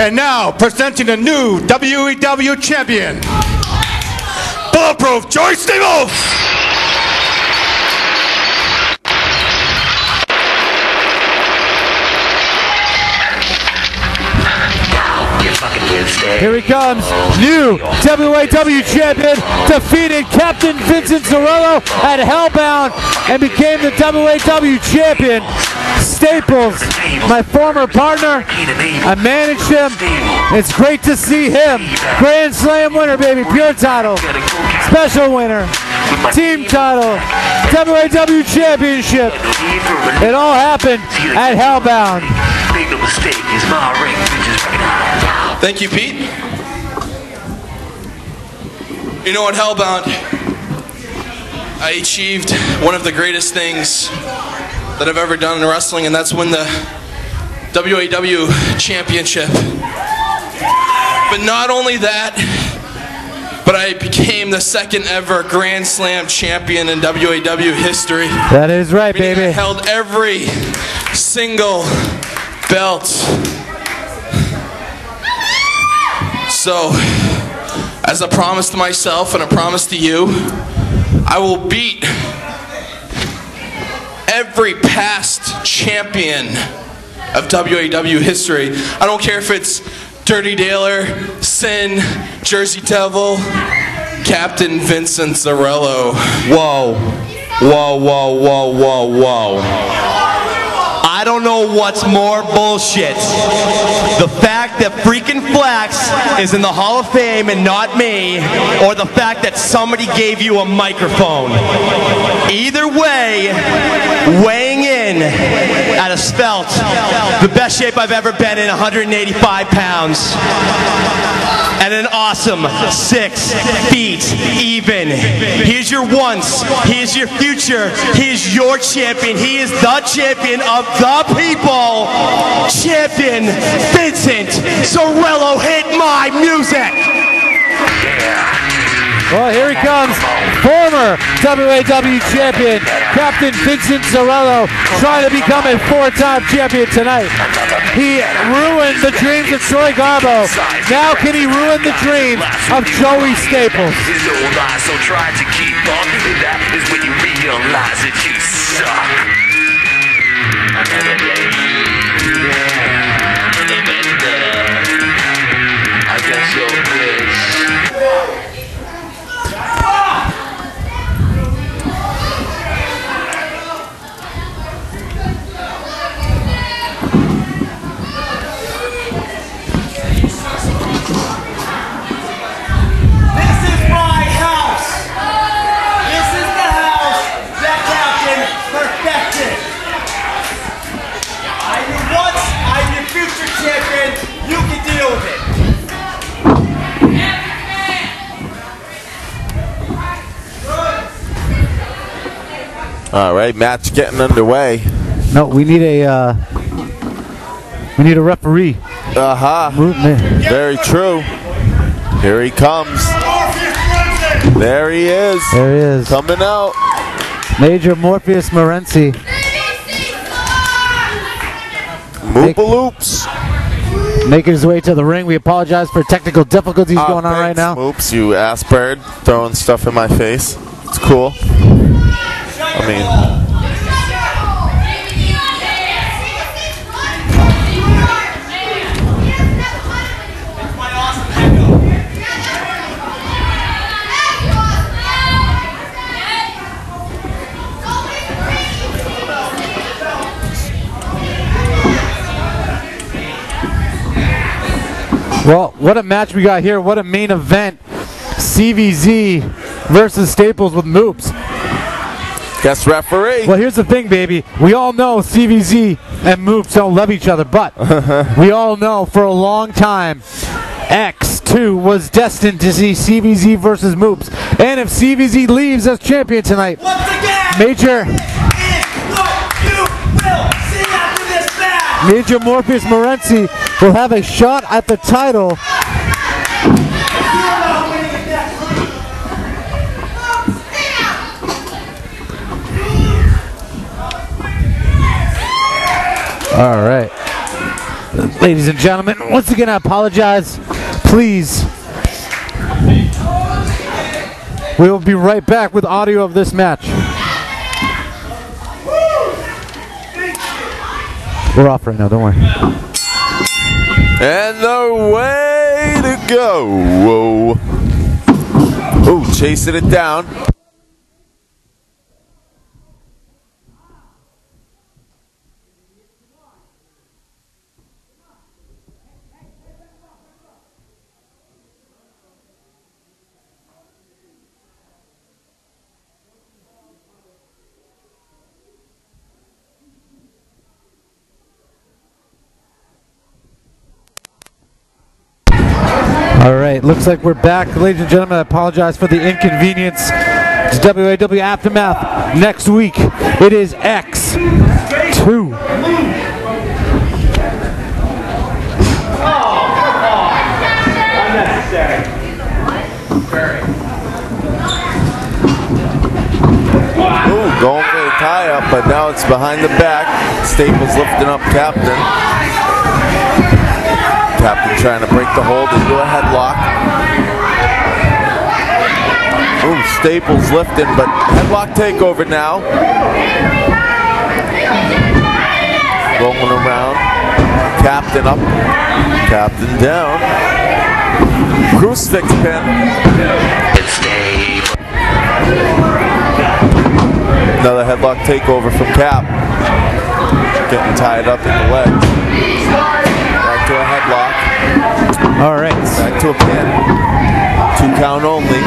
And now, presenting the new WAW champion, Bulletproof Joey Staples! Here he comes, new WAW champion, defeated Captain Vincent Zarello at Hellbound and became the WAW champion. Staples, my former partner, I managed him. It's great to see him. Grand Slam winner, baby, pure title, special winner, team title, WAW championship. It all happened at Hellbound. Thank you, Pete. You know what, Hellbound? I achieved one of the greatest things that I've ever done in wrestling, and that's win the WAW championship. But not only that, but I became the second ever Grand Slam champion in WAW history. That is right, Meaning I held every single belt. So, as a promise to myself and a promise to you, I will beat every past champion of WAW history. I don't care if it's Dirty Dealer, Sin, Jersey Devil, Captain Vincent Zarello. Whoa. Whoa, whoa, whoa, whoa, whoa. Don't know what's more bullshit. The fact that freaking Flax is in the Hall of Fame and not me, or the fact that somebody gave you a microphone. Either way, weighing at a spelt, the best shape I've ever been in, 185 pounds. And an awesome six feet even. Here's your once, here's your future, here's your champion. He is the champion of the people. Champion Vincent Zorello hit my music. Well, here he comes, former WAW champion, Captain Vincent Zarello, trying to become a four-time champion tonight. He ruined the dreams of Troy Garbo. Now can he ruin the dreams of Joey Staples? So try to keep up. That is when you realize that you suck. All right, match getting underway. No, we need a uh, we need a referee. Uh huh. Very true. Here he comes. There he is. There he is. Coming out. Major Morpheus Morenci. Moopaloops. Making his way to the ring. We apologize for technical difficulties Ah, going on right now. Oops, you ass bird. Throwing stuff in my face. It's cool. I mean, Well, what a match we got here. What a main event. CVZ versus Staples with Moops. Guest referee. Well, here's the thing, baby. We all know CVZ and Moops don't love each other, but we all know for a long time X2 was destined to see CVZ versus Moops. And if CVZ leaves as champion tonight, again, Major is what you will see after this match. Major Morpheus Morenci will have a shot at the title. All right. ladies and gentlemen. Once again, I apologize. Please. We will be right back with audio of this match. We're off right now, don't worry. And the way to go. Whoa. Ooh, chasing it down. All right, looks like we're back. Ladies and gentlemen, I apologize for the inconvenience. It's WAW Aftermath. Next week, it is X2. Ooh, going for the tie up, but now it's behind the back. Staples lifting up Captain. Trying to break the hold into a headlock. Ooh, Staples lifting, but headlock takeover now. Rolling around. Captain up. Captain down. Crucifix pin. Another headlock takeover from Cap. Getting tied up in the legs. All right. Back to a pin. Two count only.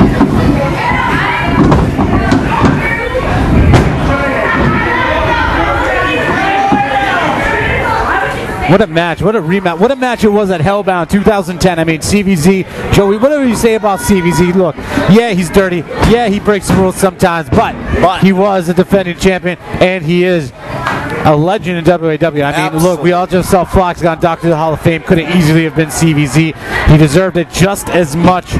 What a match. What a rematch. What a match it was at Hellbound 2010. I mean, CVZ, Joey, whatever you say about CVZ, look, yeah, he's dirty. Yeah, he breaks the rules sometimes, but, But- he was a defending champion, and he is a legend in WAW. I mean, look, we all just saw Fox got Doctor of the Hall of Fame. Could have easily have been CVZ. He deserved it just as much.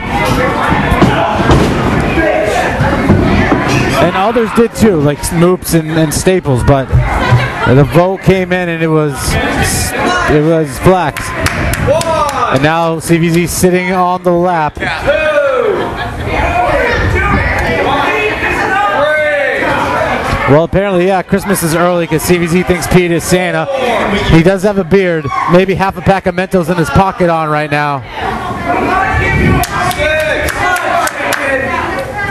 And others did too, like Smoops and, and Staples, but the vote came in and it was it was Flax. And now CVZ sitting on the lap. Well, apparently, yeah, Christmas is early because CVZ thinks Pete is Santa. He does have a beard, maybe half a pack of Mentos in his pocket on right now.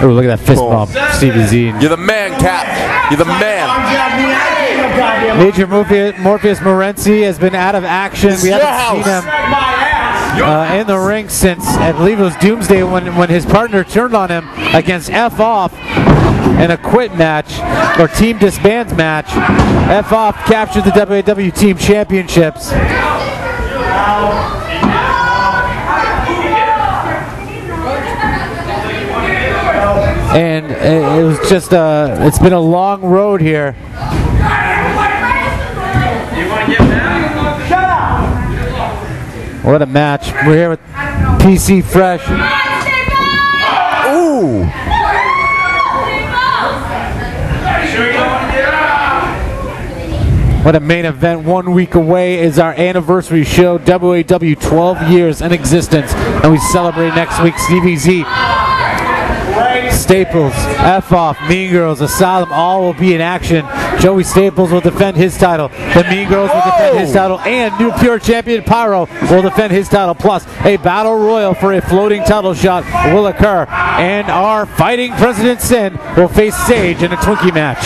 Oh, look at that fist bump, CVZ. You're the man, Cap. You're the man. Major Morpheus, Morpheus Morency has been out of action. We haven't seen him uh, in the ring since I believe it was Doomsday when when his partner turned on him against F off in a quit match or team disbands match. F off captured the WAW Team Championships. And it it was just uh, it's been a long road here. What a match. We're here with PC Fresh. Ooh. What a main event. One week away is our anniversary show, WAW 12 years in existence. And we celebrate next week CVZ. Staples, F off, Mean Girls, Asylum, all will be in action. Joey Staples will defend his title. The Mean Girls will defend his oh! title, and new pure champion Pyro will defend his title. Plus, a battle royal for a floating title shot will occur, and our fighting President Sin will face Sage in a Twinkie match.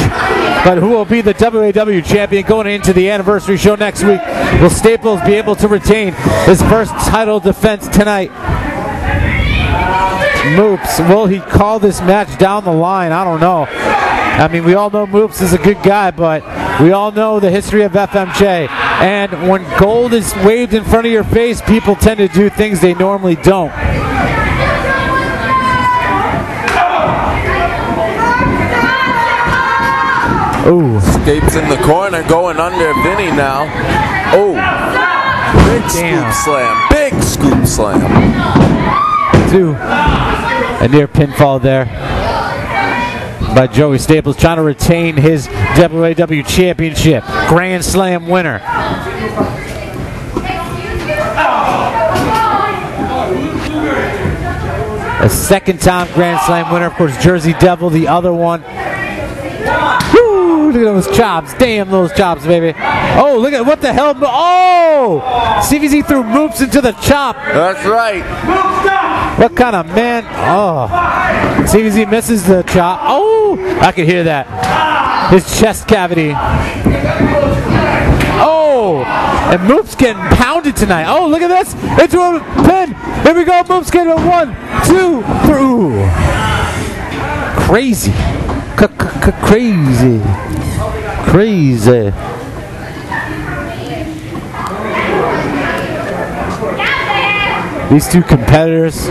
But who will be the WAW champion going into the anniversary show next week? Will Staples be able to retain his first title defense tonight? Moops, will he call this match down the line? I don't know. I mean, we all know Moops is a good guy, but we all know the history of FMJ. And when gold is waved in front of your face, people tend to do things they normally don't. Ooh, Escapes in the corner, going under Vinny now. Oh. Big Damn. scoop slam. Big scoop slam. A near pinfall there by Joey Staples trying to retain his WAW championship. Grand Slam winner. A second time Grand Slam winner. Of course, Jersey Devil, the other one. Woo, look at those chops. Damn those chops, baby. Oh, look at what the hell. Oh! CVZ threw moops into the chop. That's right. What kind of man? Oh. CVZ misses the chop. Oh! I can hear that. His chest cavity. Oh! And Moop's getting pounded tonight. Oh, look at this. Into a pin. Here we go. Moop's getting a one, two, three. Crazy. C-c-c- Crazy. Crazy. These two competitors,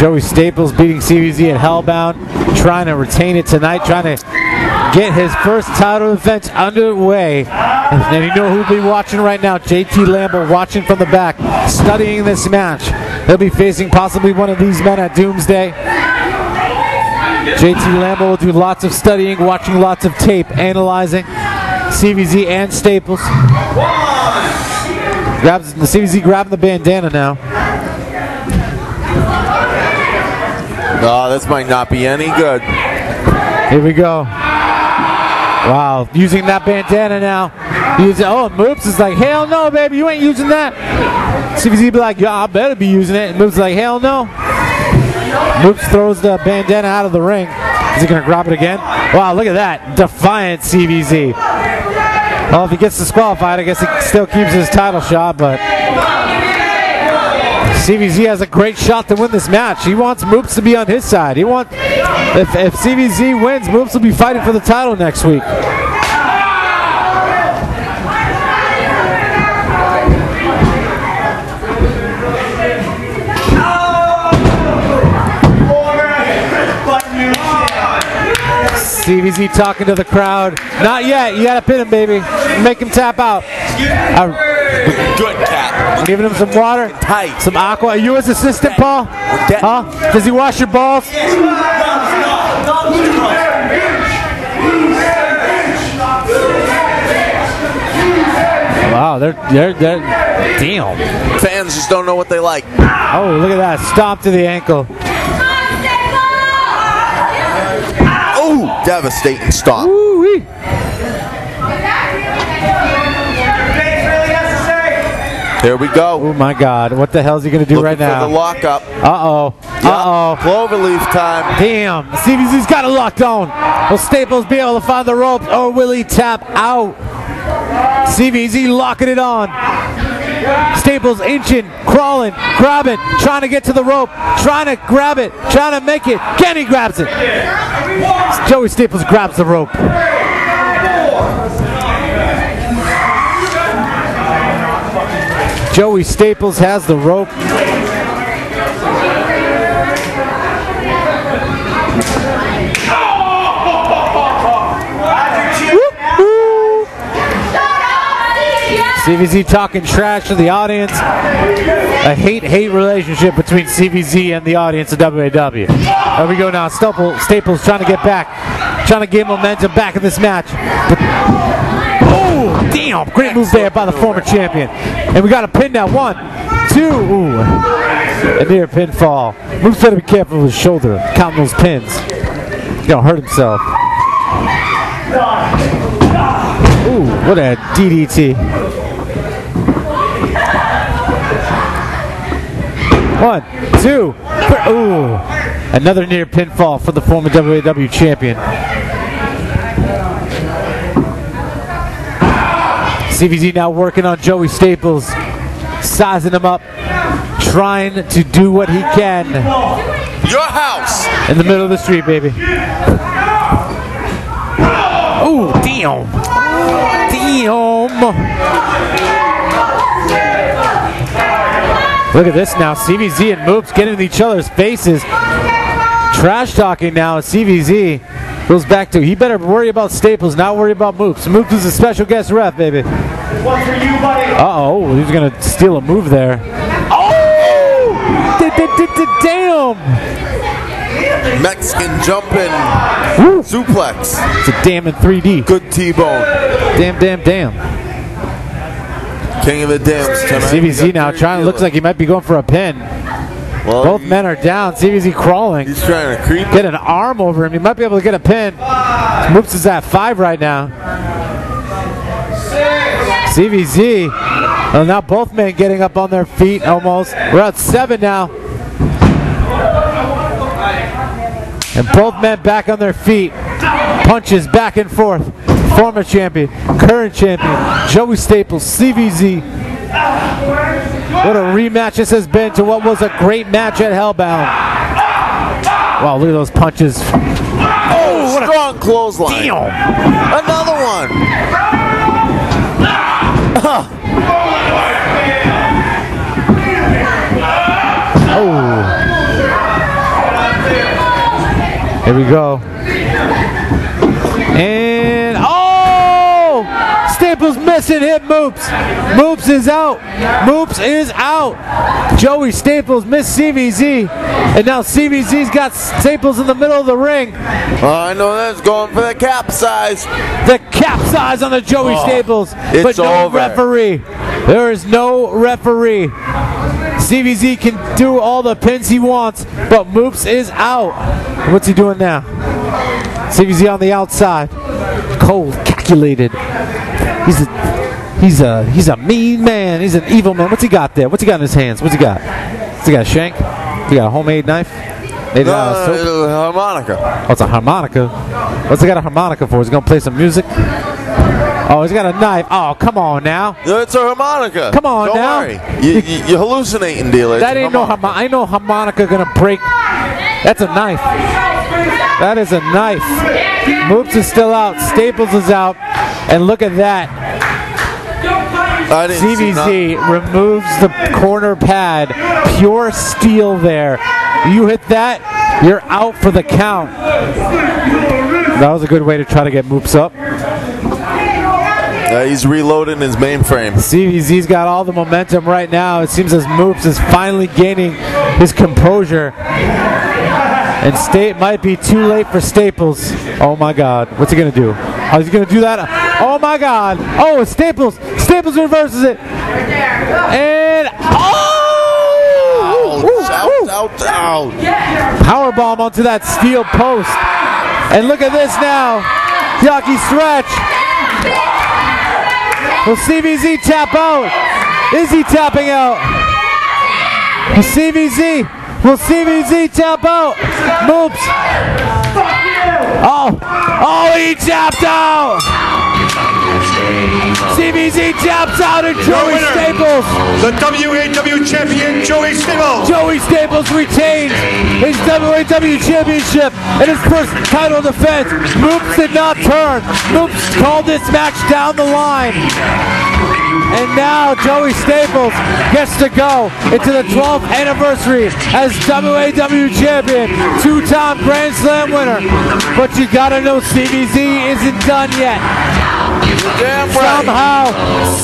Joey Staples beating CVZ at Hellbound, trying to retain it tonight, trying to get his first title defense underway. And you know who'll be watching right now? JT Lamble watching from the back, studying this match. He'll be facing possibly one of these men at Doomsday. JT Lamble will do lots of studying, watching lots of tape, analyzing CVZ and Staples. Grabs the CVZ grabbing the bandana now. Oh, this might not be any good. Here we go. Wow, using that bandana now. Use oh, Moops is like, hell no, baby, you ain't using that. CVZ be like, yeah, I better be using it. And Moops is like, hell no. Moops throws the bandana out of the ring. Is he gonna grab it again? Wow, look at that. Defiant CVZ. Well, if he gets disqualified, I guess he still keeps his title shot, but CVZ has a great shot to win this match. He wants Moops to be on his side. He wants if, if CVZ wins, Moops will be fighting for the title next week. CVZ talking to the crowd. Not yet. You gotta pin him, baby. Make him tap out. Uh, Good cat. giving him some water. Tight. Some aqua. Are you his assistant, Paul? Huh? Does he wash your balls? Wow, they're they're they're damn. Fans just don't know what they like. Oh, look at that. Stomp to the ankle. Oh, devastating stomp. Woo-wee. Here we go. Oh my god. What the hell is he gonna do Looking right for now? the lockup. Uh-oh. Uh-oh. Cloverleaf time. Damn. CVZ's got it locked on. Will Staples be able to find the rope, or will he tap out? CVZ locking it on. Staples inching, crawling, grabbing, trying to get to the rope, trying to grab it, trying to make it. Kenny grabs it. Joey Staples grabs the rope. Joey Staples has the rope. CVZ talking trash to the audience. A hate-hate relationship between CVZ and the audience of WAW. There we go now. Staple, Staples trying to get back, trying to gain momentum back in this match. But, damn! Great move there by the former champion. And we got a pin now. One, two. Ooh, a near pinfall. Moops better be careful with his shoulder, counting those pins. He's gonna hurt himself. Ooh, what a DDT. One, two, three. Ooh. Another near pinfall for the former WAW champion. CVZ now working on Joey Staples, sizing him up, trying to do what he can Your house. in the middle of the street, baby. Ooh, damn. Damn. Look at this now. CVZ and Moops getting in each other's faces. Trash talking now. CVZ goes back to he better worry about Staples, not worry about Moops. Moops is a special guest ref, baby. One for you, buddy. Uh oh, he's gonna steal a move there. Oh! Damn! Mexican jumping Woo. suplex. It's a damn in 3D. Good T-bone. Damn, damn, damn. King of the dams tonight. CVZ now trying. Looks like he might be going for a pin. Well, Well, Both men are down. CVZ crawling. he's trying to creep. Get an arm over him. He might be able to get a pin. Moops is at five right now. CVZ. Well, now both men getting up on their feet almost. We're at seven now. And both men back on their feet. Punches back and forth. Former champion, current champion, Joey Staples, CVZ. What a rematch this has been to what was a great match at Hellbound. Wow, look at those punches. Oh, what a strong clothesline. Another one. Here we go. And oh! Staples missing hit Moops. Moops is out. Moops is out. Joey Staples missed CVZ. And now CVZ's got Staples in the middle of the ring. Oh, I know that's going for the capsize. The capsize on the Joey Oh, Staples. but no over. referee. There is no referee. CVZ can do all the pins he wants, but Moops is out. What's he doing now? CVZ on the outside. Cold, calculated. He's a he's a he's a mean man. He's an evil man. What's he got there? What's he got in his hands? What's he got? What's he got? A shank? He got a homemade knife? Made No, out of soap? no, no, harmonica. Oh, it's a harmonica. What's he got a harmonica for? Is he gonna play some music? Oh, he's got a knife. Oh, come on now. It's a harmonica. Come on Don't now. worry. You, you, you're hallucinating, dealer. It's That ain't no harmonica. I know harmonica gonna break. That's a knife. That is a knife. Moops is still out. Staples is out. And look at that. I didn't see nothing. CVZ removes the corner pad. Pure steel there. You hit that, you're out for the count. That was a good way to try to get Moops up. Uh, he's reloading his mainframe. CVZ's got all the momentum right now. It seems as Moops is finally gaining his composure. And State might be too late for Staples. Oh my God. What's he going to do? Oh, he's going to do that. Oh my God. Oh, it's Staples. Staples reverses it. And oh! Woo. Out, out, out. Power bomb onto that steel post. And look at this now. Yaki stretch. Will CVZ tap out? Is he tapping out? Will CVZ? Will CVZ tap out? Moops. Oh, oh, he tapped out. CVZ taps out and Joey winner. Staples. The WAW champion, Joey Staples. Joey Staples retains his WAW championship in his first title defense. Moops did not turn. Moops called this match down the line. And now Joey Staples gets to go into the 12th anniversary as WAW champion, two-time Grand Slam winner. But you gotta know CVZ isn't done yet. Damn right. Somehow,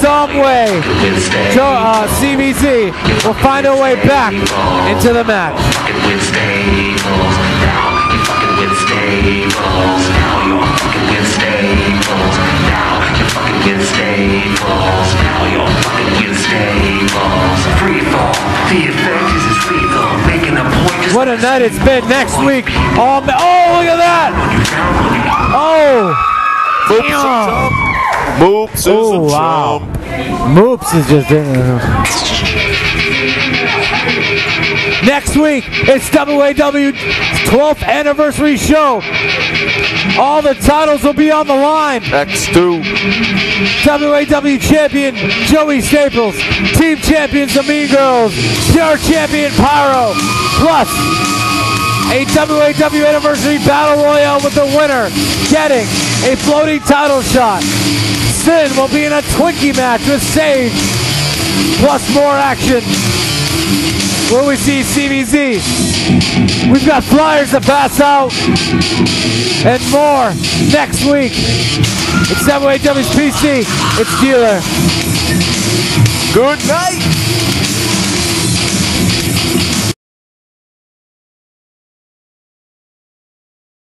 some way, Jo- uh, will find a way back into the match. Now you're fucking. Free fall. The effect is. Making a point. What a night it's been. Next week, oh, oh look at that! Oh, Moops is a chump. Moops is Oh, a wow. chump. Moops is just Next week, it's WAW 12th anniversary show. All the titles will be on the line. X2. WAW champion Joey Staples, team champions the Mean Girls, champion Pyro, plus a WAW anniversary battle royale with the winner getting a floating title shot. Sin will be in a Twinkie match with Sage, plus more action. Will we see CVZ. We've got flyers to pass out and more next week. It's WAW's PC. It's Dealer. Good night.